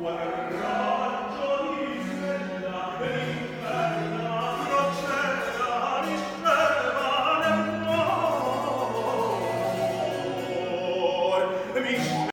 what I